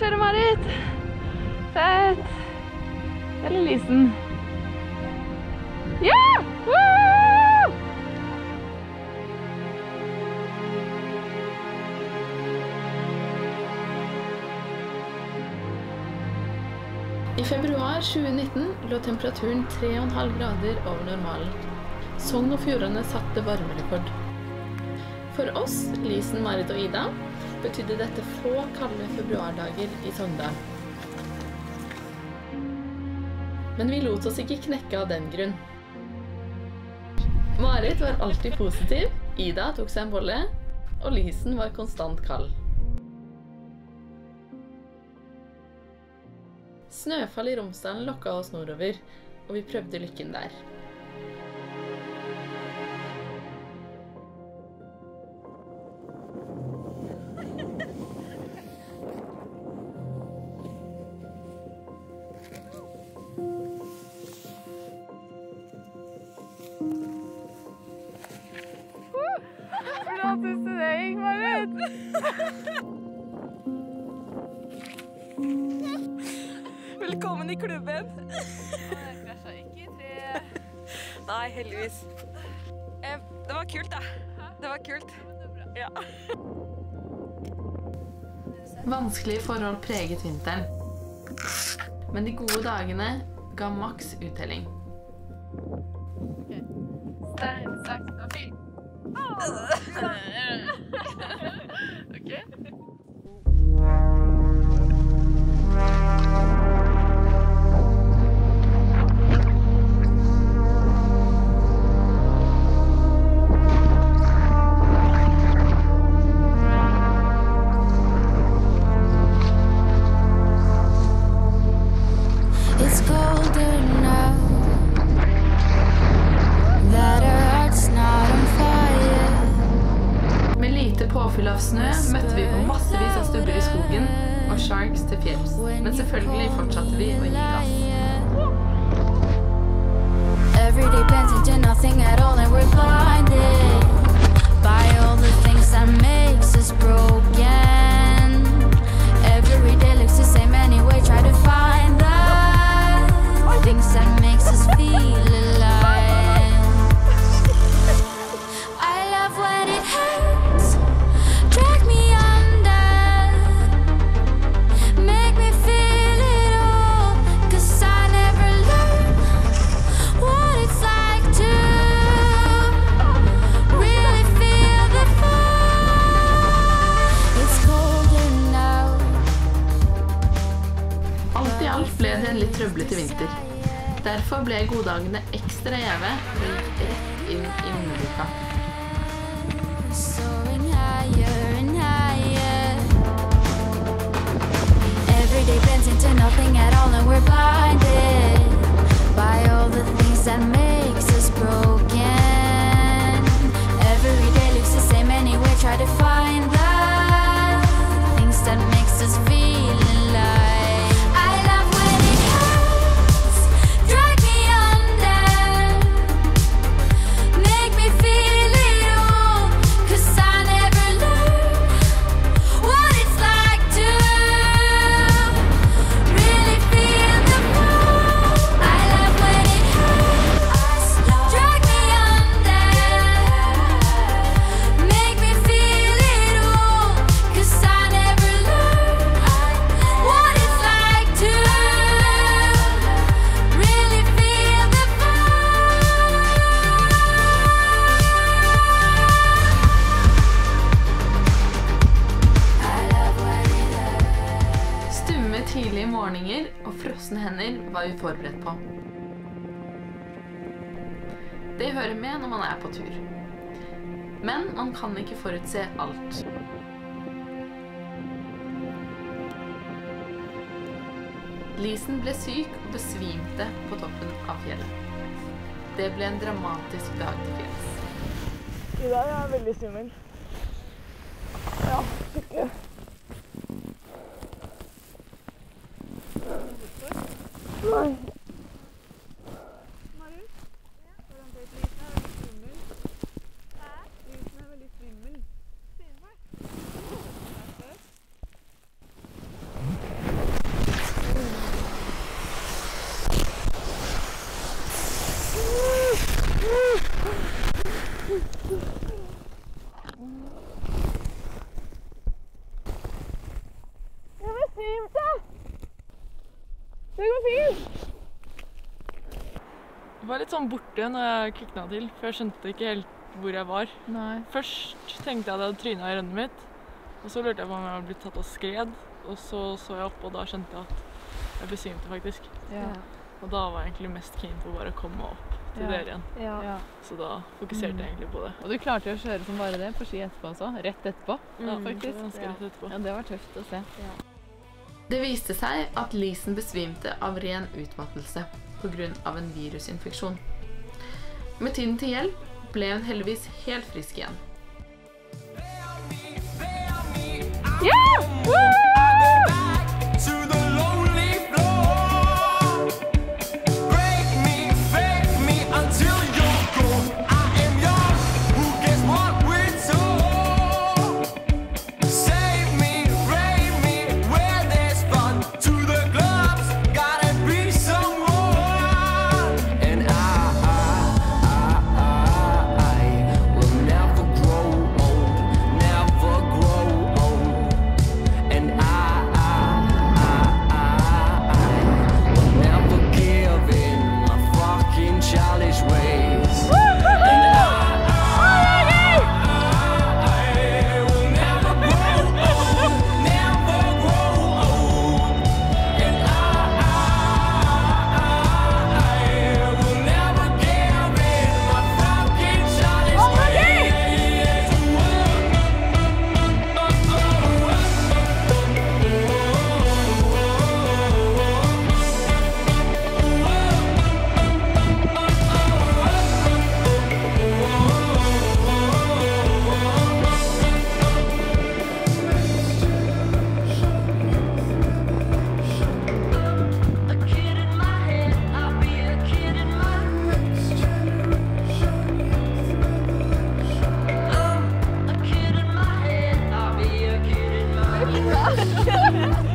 der det, Marit. Fett. Eller Lisen. Ja! I februar 2019 lå temperaturen 3,5 grader over normalen. Sogn og Fjordane satte varmerekord. For oss, Lisen, Marit og Ida, betydde dette få kalde februardager i Sogndal. Men vi lot oss ikke knekke av den grunn. Marit var alltid positiv, Ida tok seg en bolle, og Lysen var konstant kald. Snøfall i Romsdalen lokka oss nordover, og vi prøvde lykken der. Velkommen i klubben. Jeg krasja ikke i treet. Nei, heldigvis. Eh, Det var kult, da. Det var kult. Ja. Vanskelige forhold preget vinteren. Men de gode dagene ga maks uttelling. Stein, saks, og It's nothing at all, and we're blinded by all the things that makes us broken. Every day looks the same anyway. Try to find the things that makes us feel Derfor ble goddagene ekstra gjeve og gikk rett inn i higher. Every day blends into nothing at all, and we're blinded var vi forberedt på. Det hører med når man er på tur. Men man kan ikke forutse alt. Lisen ble syk og besvimte på toppen av fjellet. Det ble en dramatisk dag til fjells. I dag er jeg veldig svimmel. Ja, skikkelig. Nei. Det går fint! Jeg var litt sånn borte når jeg kvikna til, for jeg skjønte ikke helt hvor jeg var. Nei. Først tenkte jeg at jeg hadde tryna i rennet mitt, og så lurte jeg på om jeg hadde blitt tatt av skred. Og så så jeg opp, og da skjønte jeg at jeg besvimte faktisk. Ja. Og da var jeg egentlig mest keen på å bare komme opp til Ja. dere igjen. Ja. ja. Så da fokuserte jeg egentlig på det. Og du klarte jo å kjøre som bare det på ski etterpå også. Rett etterpå. Ja, faktisk. Ganske rett etterpå. Ja, det var tøft å se. Det viste seg at Leeson besvimte av ren utmattelse pga. en virusinfeksjon. Med tiden til hjelp ble hun heldigvis helt frisk igjen. Ja! Yeah.